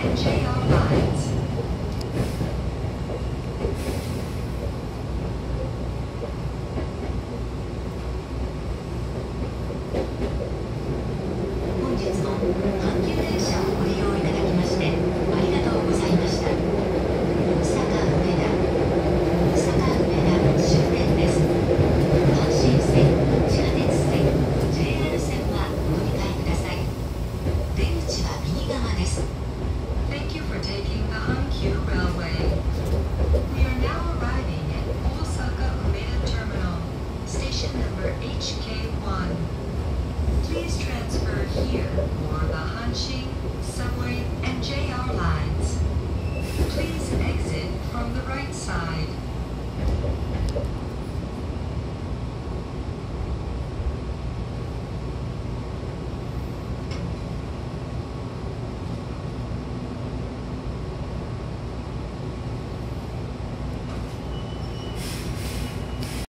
Thanks. here for the Hanxi subway and JR lines.